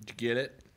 Did you get it?